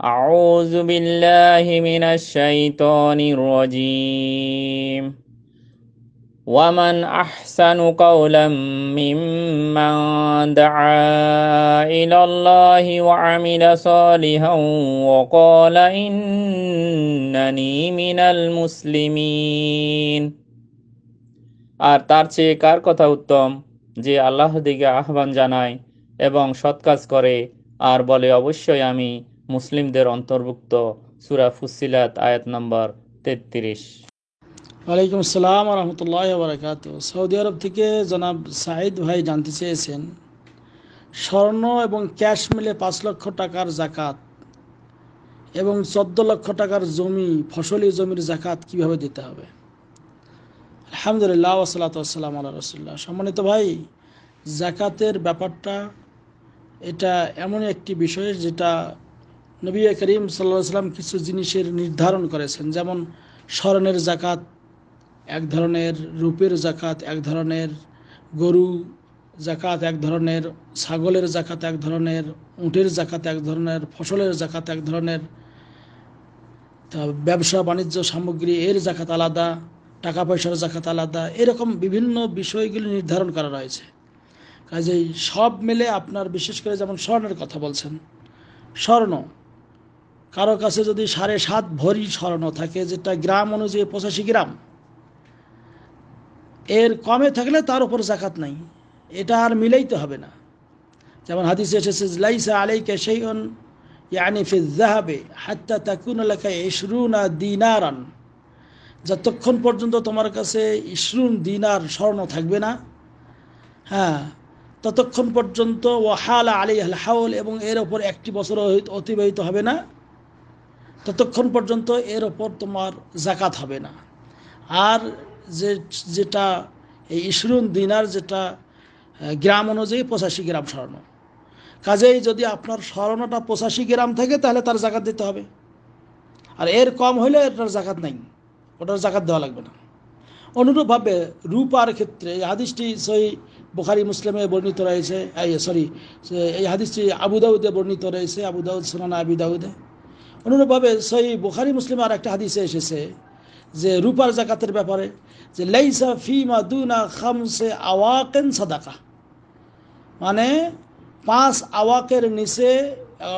أعوذ بالله من الشيطان الرجيم ومن أحسن قولا ممن دعا إلى الله وعمل صالحا وقال إنني من المسلمين আর তার চেয়ে কার কথা উত্তম যে আল্লাহ দিকে আহ্বান জানায় এবং সৎ কাজ করে আর বলে অবশ্যই আমি মুসলিমদের অন্তর্ভুক্ত সুরা ফুসিলাত আয়াত নম্বর তেত্রিশ। ওয়ালাইকুম আসসালাম রহমতুল্লাহ বারকাত সৌদি আরব থেকে জনাব সাহিদ ভাই জানতে চেয়েছেন, স্বর্ণ এবং ক্যাশ মিলে পাঁচ লক্ষ টাকার জাকাত এবং চোদ্দ লক্ষ টাকার জমি, ফসলি জমির জাকাত কীভাবে দিতে হবে? আলহামদুলিল্লাহ ওসালাত আসসালাম আল্লাহ রসুল্লাহ সম্মানিত ভাই, জাকাতের ব্যাপারটা এটা এমন একটি বিষয় যেটা নবী করিম সাল্লাহ সাল্লাম কিছু জিনিসের নির্ধারণ করেছেন। যেমন স্মরণের জাকাত, এক ধরনের রূপের জাকাত, এক ধরনের গরু জাকাত, এক ধরনের ছাগলের জাকাত, এক ধরনের উঁটের জাকাত, এক ধরনের ফসলের জাকাত, এক ধরনের ব্যবসা, বাণিজ্য, সামগ্রী, এর জাকাত আলাদা টাকা পয়সার জাকাত আলাদা, এরকম বিভিন্ন বিষয়গুলি নির্ধারণ করা রয়েছে। কাজেই সব মিলে আপনার, বিশেষ করে যেমন স্বর্ণের কথা বলছেন, স্বর্ণ কারও কাছে যদি সাড়ে সাত ভরি স্বর্ণ থাকে, যেটা গ্রাম অনুযায়ী পঁচাশি গ্রাম, এর কমে থাকলে তার উপর জাকাত নাই। এটা আর মিলাইতে হবে না। যেমন হাদিসে এসেছে, লাইসা আলাইকা শাইউন ইয়ানি ফি যাহাবে হাত্তা তাকুন লাকা ইশরুনা দিনারান। যতক্ষণ পর্যন্ত তোমার কাছে ইশরুন দিনার স্বর্ণ থাকবে না হ্যাঁ ততক্ষণ পর্যন্ত ওয়াহালা আলী আল হাউল, এবং এর ওপর একটি বছর অতিবাহিত হবে না। ততক্ষণ পর্যন্ত এর ওপর তোমার জাকাত হবে না। আর যে, যেটা এই ইসরুন দিনার যেটা গ্রাম অনুযায়ী পঁচাশি গ্রাম স্বর্ণ। কাজেই যদি আপনার স্বর্ণটা পঁচাশি গ্রাম থাকে, তাহলে তার জাকাত দিতে হবে। আর এর কম হইলে এটার জাকাত নাই। ওটার জাকাত দেওয়া লাগবে না। অনুরূপভাবে রূপার ক্ষেত্রে এই হাদিসটি সই বোখারি, মুসলিমে বর্ণিত রয়েছে। সরি এই হাদিসটি আবুদাউদে বর্ণিত রয়েছে। আবুদাউদ সোনানা আবিদাউদে অনুরূপভাবে সই বুখারি, মুসলিম আর একটা হাদিসে এসেছে যে রূপার জাকাতের ব্যাপারে যে লাইসা ফিমা দুনা খামসে আওয়াকেন সাদাকা। মানে পাঁচ আওয়াকের নিচে,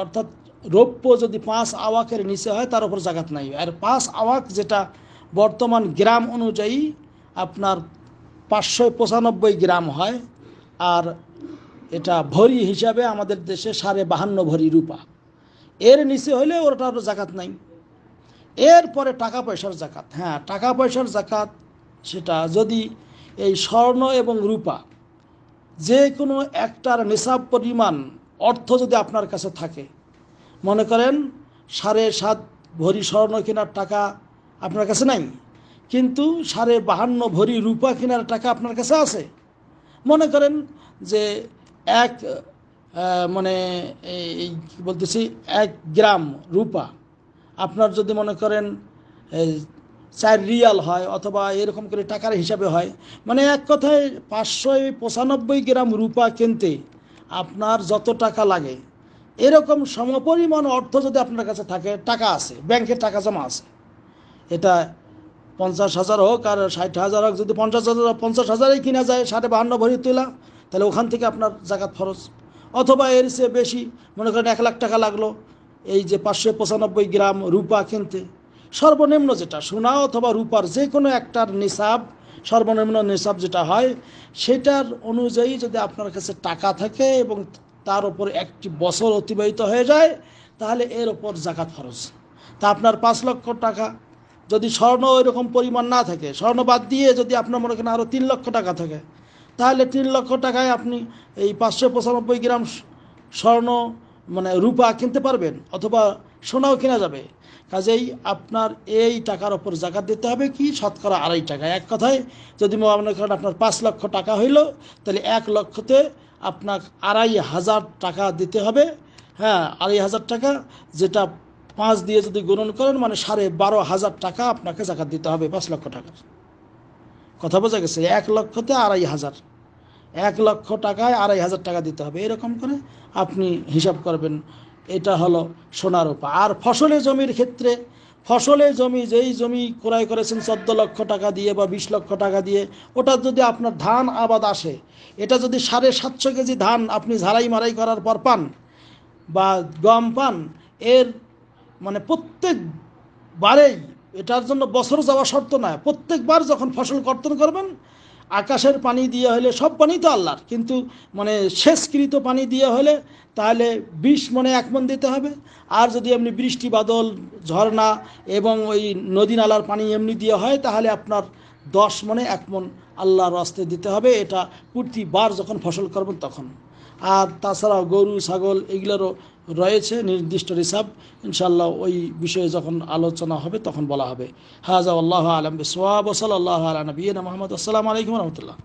অর্থাৎ রৌপ্য যদি পাঁচ আওয়াকের নিচে হয়, তার উপর জাকাত নাই। আর পাঁচ আওয়াক যেটা বর্তমান গ্রাম অনুযায়ী আপনার পাঁচশো পঁচানব্বই গ্রাম হয়, আর এটা ভরি হিসাবে আমাদের দেশে সাড়ে বাহান্ন ভরি রূপা। এর নিচে হলে ওটার জাকাত নাই। এরপরে টাকা পয়সার জাকাত। হ্যাঁ টাকা পয়সার জাকাত সেটা যদি এই স্বর্ণ এবং রূপা যে কোনো একটার নিসাব পরিমাণ অর্থ যদি আপনার কাছে থাকে, মনে করেন সাড়ে সাত ভরি স্বর্ণ কেনার টাকা আপনার কাছে নাই, কিন্তু সাড়ে বাহান্ন ভরি রূপা কেনার টাকা আপনার কাছে আছে। মনে করেন যে এক মানে এই বলতেছি, এক গ্রাম রূপা। আপনার যদি মনে করেন চার রিয়াল হয় অথবা এরকম করে টাকার হিসাবে হয় মানে এক কথায় পাঁচশো পঁচানব্বই গ্রাম রূপা কিনতে আপনার যত টাকা লাগে, এরকম সমপরিমাণ অর্থ যদি আপনার কাছে থাকে, টাকা আছে, ব্যাংকে টাকা জমা আছে। এটা পঞ্চাশ হাজার হোক আর ষাট হাজার হোক, যদি পঞ্চাশ হাজার, পঞ্চাশ হাজারই কিনা যায়, সাড়ে বাহান্ন ভরি তোলা, তাহলে ওখান থেকে আপনার জাকাত খরচ অথবা এর চেয়ে বেশি, মনে করেন এক লাখ টাকা লাগল, এই যে পাঁচশো পঁচানব্বই গ্রাম রূপা কিনতে। সর্বনিম্ন যেটা, সোনা অথবা রূপার যে কোনো একটার নিসাব, সর্বনিম্ন নিসাব যেটা হয়, সেটার অনুযায়ী যদি আপনার কাছে টাকা থাকে এবং তার উপর একটি বছর অতিবাহিত হয়ে যায়, তাহলে এর ওপর জাকাত খরচ তা আপনার পাঁচ লক্ষ টাকা, যদি স্বর্ণ এরকম পরিমাণ না থাকে, স্বর্ণ বাদ দিয়ে যদি আপনার মনে করেন আরও তিন লক্ষ টাকা থাকে তাহলে তিন লক্ষ টাকায় আপনি এই পাঁচশো পঁচানব্বই গ্রাম স্বর্ণ মানে রূপা কিনতে পারবেন অথবা সোনাও কেনা যাবে। কাজেই আপনার এই টাকার ওপর জাকাত দিতে হবে কি? শতকরা আড়াই টাকা। এক কথায়, যদি মনে করেন আপনার পাঁচ লক্ষ টাকা হইল, তাহলে এক লক্ষতে আপনার আড়াই হাজার টাকা দিতে হবে। হ্যাঁ আড়াই হাজার টাকা যেটা পাঁচ দিয়ে যদি গ্রহণ করেন মানে সাড়ে বারো হাজার টাকা আপনাকে জাকাত দিতে হবে পাঁচ লক্ষ টাকার কথা বোঝা গেছে এক লক্ষতে আড়াই হাজার। এক লক্ষ টাকায় আড়াই হাজার টাকা দিতে হবে। এরকম করে আপনি হিসাব করবেন। এটা হলো সোনার উপা আর ফসলে জমির ক্ষেত্রে ফসলে জমি, যেই জমি ক্রয় করেছেন চোদ্দ লক্ষ টাকা দিয়ে বা বিশ লক্ষ টাকা দিয়ে, ওটা যদি আপনার ধান আবাদ আসে, এটা যদি সাড়ে সাতশো কেজি ধান আপনি ঝাড়াই মারাই করার পর পান বা গম পান, এর মানে প্রত্যেক বারেই এটার জন্য বছর যাওয়া শর্ত নয় প্রত্যেকবার যখন ফসল কর্তন করবেন, আকাশের পানি দিয়ে হলে সব পানি তো আল্লাহর। কিন্তু মানে শেষকৃত পানি দিয়ে হলে তাহলে বিষ মনে এক মন দিতে হবে। আর যদি এমনি বৃষ্টি, বাদল, ঝর্ণা এবং ওই নদী নালার পানি এমনি দিয়ে হয়, তাহলে আপনার দশ মনে এক মন আল্লাহর রাস্তে দিতে হবে। এটা প্রতিবার যখন ফসল করবেন তখন। আর তাছাড়াও গরু, ছাগল, এগুলোরও রয়েছে, নির্দিষ্ট রিসাব। ইনশাল্লাহ ওই বিষয়ে যখন আলোচনা হবে তখন বলা হবে। হাজা আল্লাহ আলম সোয়াব আল্লাহ আলা নবীন মোহাম্মদ। আসসালামু আলাইকুম রহমতুল্লাহ।